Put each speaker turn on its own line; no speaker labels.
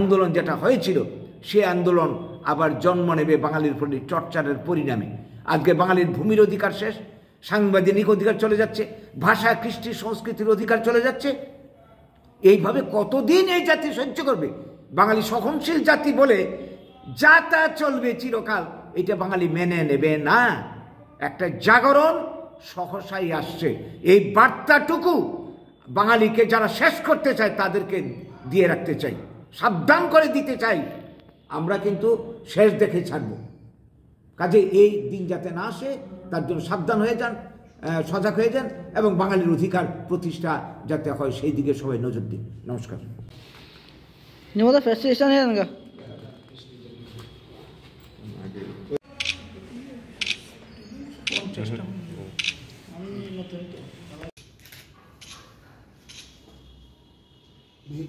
আন্দোলন যেটা হয়েছিল, সে আন্দোলন আবার জন্ম নেবে বাঙালির প্রতি চর্চারের পরিণামে। আজকে বাঙালির ভূমির অধিকার শেষ, সাংবাদিক অধিকার চলে যাচ্ছে, ভাষা, কৃষ্টি, সংস্কৃতির অধিকার চলে যাচ্ছে। এইভাবে কতদিন এই জাতি সহ্য করবে? বাঙালি সহনশীল জাতি বলে, যা তা চলবে চিরকাল, এটা বাঙালি মেনে নেবে না। একটা জাগরণ সহসাই আসছে। এই বার্তাটুকু বাঙালিকে যারা শেষ করতে চায়, তাদেরকে দিয়ে রাখতে চাই। সাবধান করে দিতে চাই আমরা কিন্তু শেষ দেখে ছাড়ব। কাজে এই দিন যাতে না আসে তার জন্য সাবধান হয়ে যান সজাগ হয়ে যান এবং বাঙালির অধিকার প্রতিষ্ঠা যাতে হয় সেই দিকে সবাই নজর দিন। নমস্কার।
আমি